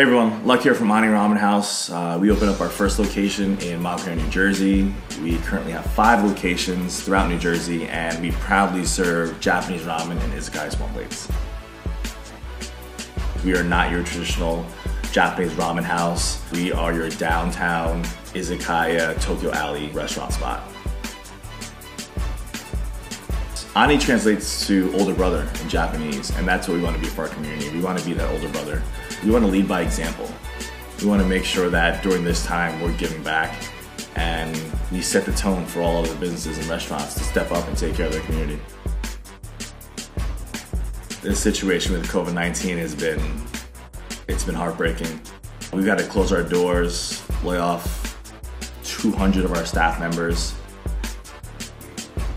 Hey everyone, Luck here from Ani Ramen House. Uh, we opened up our first location in Montclair, New Jersey. We currently have five locations throughout New Jersey, and we proudly serve Japanese ramen and izakaya small plates. We are not your traditional Japanese ramen house. We are your downtown izakaya Tokyo Alley restaurant spot. Ani translates to older brother in Japanese, and that's what we want to be for our community. We want to be that older brother. We want to lead by example. We want to make sure that during this time we're giving back and we set the tone for all other businesses and restaurants to step up and take care of their community. This situation with COVID-19 has been, it's been heartbreaking. We've got to close our doors, lay off 200 of our staff members,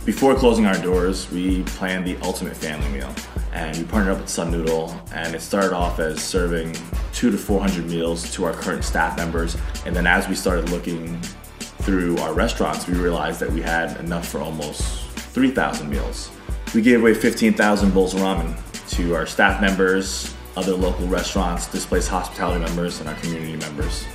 before closing our doors, we planned the ultimate family meal. And we partnered up with Sun Noodle, and it started off as serving two to 400 meals to our current staff members. And then as we started looking through our restaurants, we realized that we had enough for almost 3,000 meals. We gave away 15,000 bowls of ramen to our staff members, other local restaurants, displaced hospitality members, and our community members.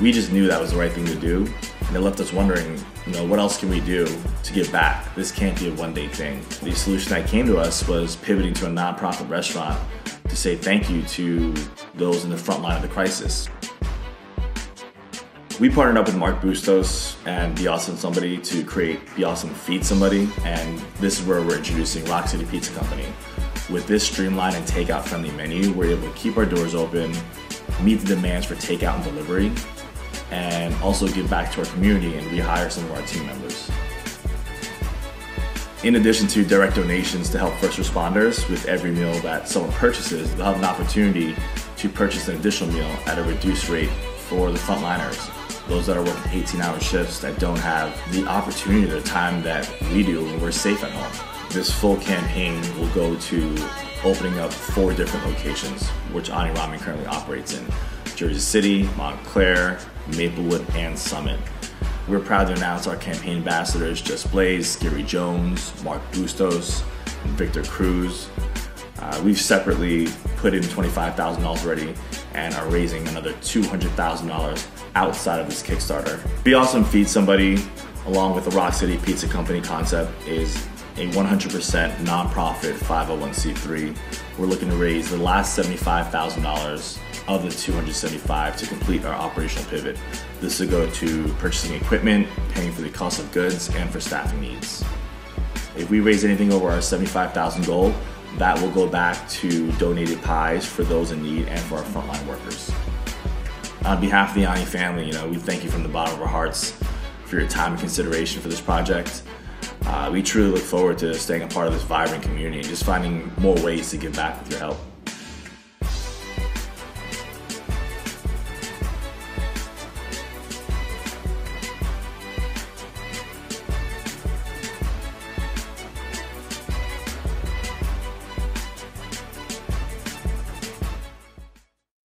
We just knew that was the right thing to do, and it left us wondering, you know, what else can we do to give back? This can't be a one day thing. The solution that came to us was pivoting to a nonprofit restaurant to say thank you to those in the front line of the crisis. We partnered up with Mark Bustos and Be Awesome Somebody to create Be Awesome Feed Somebody, and this is where we're introducing Rock City Pizza Company. With this streamlined and takeout friendly menu, we're able to keep our doors open, meet the demands for takeout and delivery, and also give back to our community and rehire some of our team members. In addition to direct donations to help first responders, with every meal that someone purchases, they'll have an opportunity to purchase an additional meal at a reduced rate for the frontliners, those that are working 18 hour shifts that don't have the opportunity or the time that we do when we're safe at home. This full campaign will go to opening up four different locations, which Ani Ramen currently operates in Jersey City, Montclair, Maplewood, and Summit. We're proud to announce our campaign ambassadors Just Blaze, Gary Jones, Mark Bustos, and Victor Cruz. Uh, we've separately put in $25,000 already and are raising another $200,000 outside of this Kickstarter. Be Awesome Feed Somebody, along with the Rock City Pizza Company concept, is a 100% nonprofit 501c3. We're looking to raise the last $75,000 of the 275 to complete our operational pivot. This will go to purchasing equipment, paying for the cost of goods, and for staffing needs. If we raise anything over our 75,000 goal, that will go back to donated pies for those in need and for our frontline workers. On behalf of the Ani family, you know, we thank you from the bottom of our hearts for your time and consideration for this project. Uh, we truly look forward to staying a part of this vibrant community and just finding more ways to give back with your help.